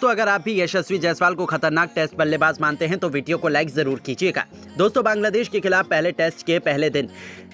तो अगर आप भी यशस्वी जायसवाल को खतरनाक टेस्ट बल्लेबाज मानते हैं तो वीडियो को लाइक ज़रूर कीजिएगा। दोस्तों, बांग्लादेश के खिलाफ पहले टेस्ट के पहले दिन,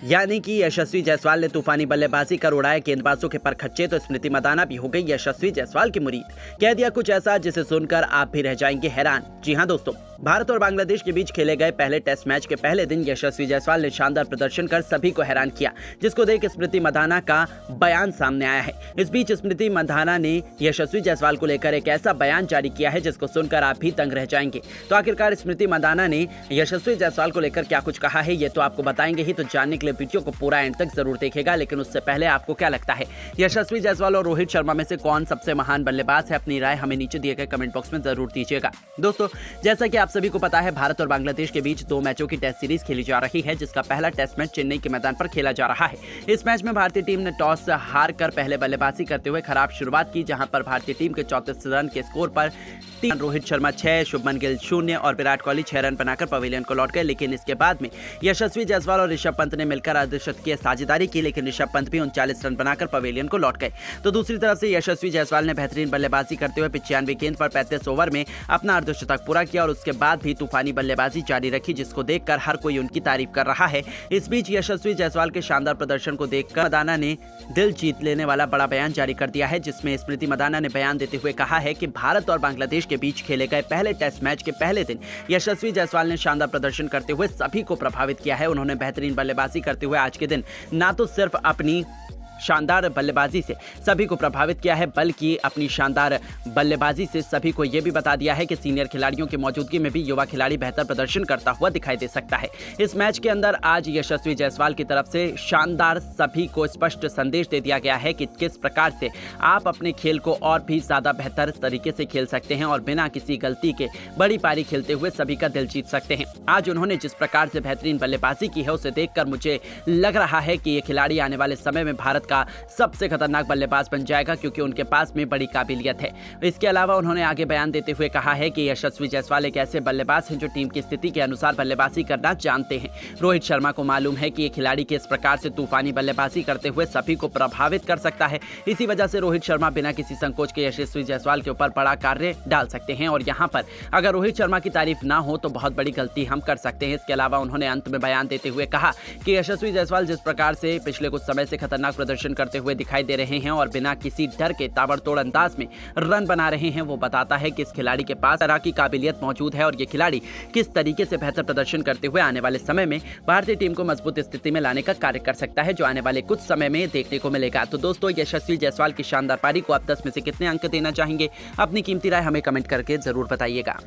यानी कि यशस्वी जायसवाल ने तूफानी बल्लेबाजी कर उड़ाए गेंदबाजों के पर खच्चे तो स्मृति मदाना भी हो गई यशस्वी जायसवाल की मुरीद। कह दिया कुछ ऐसा, जिसे सुनकर आप भी रह जाएँगे हैरान। जी हाँ दोस्तों। भारत और बांग्लादेश के बीच खेले गए पहले टेस्ट मैच के पहले दिन यशस्वी जायसवाल ने शानदार प्रदर्शन कर सभी को हैरान किया, जिसको देख स्मृति मधाना का बयान सामने आया है। इस बीच स्मृति मधाना ने यशस्वी जायसवाल को लेकर एक ऐसा बयान जारी किया है, जिसको सुनकर आप भी तंग रह जाएँगे। तो आखिरकार स्मृति मधाना ने यशस्वी जायसवाल को लेकर क्या कुछ कहा है, ये तो आपको बताएँगे ही तो जानने के लिए वीडियो को पूरा एंड तक ज़रूर देखेगा, लेकिन उससे पहले आपको क्या लगता है? यशस्वी जायसवाल और रोहित शर्मा में से कौन सबसे महान बल्लेबाज है? अपनी राय हमें नीचे दिए गए कमेंट बॉक्स में ज़रूर दीजिएगा। दोस्तों, जैसा कि आप सभी को पता है, भारत और बांग्लादेश के बीच दो मैचों की टेस्ट सीरीज़ खेली जा रही है, जिसका पहला टेस्ट मैच चेन्नई के मैदान पर खेला जा रहा है। इस मैच में भारतीय टीम ने टॉस हार कर पहले बल्लेबाजी करते हुए खराब शुरुआत की, जहाँ पर भारतीय टीम के चौतीस रन के स्कोर पर तीन रोहित शर्मा छह, शुभमन गिल शून्य और विराट कोहली छह रन बनाकर पवेलियन को लौट गए, लेकिन इसके बाद में यशस्वी जायसवाल और ऋषभ पंत ने मिलकर अर्धशतकीय साझेदारी की, लेकिन ऋषभ पंत भी उनचालीस रन बनाकर पवेलियन को लौट गए। तो दूसरी तरफ़ से यशस्वी जायसवाल ने बेहतरीन बल्लेबाजी करते हुए पिचानवे गेंद पर पैंतीस ओवर में अपना अर्धशतक पूरा किया और उसके बाद भी तूफानी बल्लेबाजी जारी रखी, जिसको देखकर हर कोई उनकी तारीफ़ कर रहा है। इस बीच यशस्वी जायसवाल के शानदार प्रदर्शन को देखकर मदाना ने दिल जीत लेने वाला बड़ा बयान जारी कर दिया है, जिसमें स्मृति मदाना ने बयान देते हुए कहा है कि भारत और बांग्लादेश के बीच खेले गए पहले टेस्ट मैच के पहले दिन, यशस्वी जायसवाल ने शानदार प्रदर्शन करते हुए सभी को प्रभावित किया है। उन्होंने बेहतरीन बल्लेबाजी करते हुए आज के दिन, ना तो सिर्फ़ अपनी शानदार बल्लेबाजी से सभी को प्रभावित किया है, बल्कि अपनी शानदार बल्लेबाजी से सभी को यह भी बता दिया है कि सीनियर खिलाड़ियों की मौजूदगी में भी युवा खिलाड़ी बेहतर प्रदर्शन करता हुआ दिखाई दे सकता है। इस मैच के अंदर आज यशस्वी जायसवाल की तरफ़ से शानदार सभी को स्पष्ट संदेश दे दिया गया है कि किस प्रकार से आप अपने खेल को और भी ज़्यादा बेहतर तरीके से खेल सकते हैं और बिना किसी गलती के बड़ी पारी खेलते हुए सभी का दिल जीत सकते हैं। आज उन्होंने जिस प्रकार से बेहतरीन बल्लेबाजी की है, उसे देखकर मुझे लग रहा है कि ये खिलाड़ी आने वाले समय में भारत का सबसे खतरनाक बल्लेबाज बन जाएगा, क्योंकि उनके पास में बड़ी काबिलियत है। इसके अलावा उन्होंने आगे बयान देते हुए कहा है कि यशस्वी जायसवाल एक ऐसे बल्लेबाज हैं जो टीम की स्थिति के अनुसार बल्लेबाजी करना जानते हैं। रोहित शर्मा को मालूम है कि ये खिलाड़ी किस प्रकार से तूफानी बल्लेबाजी करते हुए सभी को प्रभावित कर सकता है। इसी वजह से रोहित शर्मा बिना किसी संकोच के यशस्वी जायसवाल के ऊपर बड़ा कार्य डाल सकते हैं और यहाँ पर अगर रोहित शर्मा की तारीफ़ ना हो तो बहुत बड़ी गलती हम कर सकते हैं। इसके अलावा उन्होंने अंत में बयान देते हुए कहा कि यशस्वी जायसवाल जिस प्रकार से पिछले कुछ समय से खतरनाक प्रदर्शन करते हुए दिखाई दे रहे हैं और बिना किसी डर के ताबड़तोड़ अंदाज में रन बना रहे हैं। वो बताता है कि इस खिलाड़ी के पास तरह की काबिलियत मौजूद है और ये खिलाड़ी किस तरीके से बेहतर प्रदर्शन करते हुए आने वाले समय में भारतीय टीम को मज़बूत स्थिति में लाने का कार्य कर सकता है, जो आने वाले कुछ समय में देखने को मिलेगा। तो दोस्तों यशस्वी जायसवाल की शानदार पारी को आप दस में से कितने अंक देना चाहेंगे? अपनी कीमती राय हमें कमेंट करके ज़रूर बताइएगा।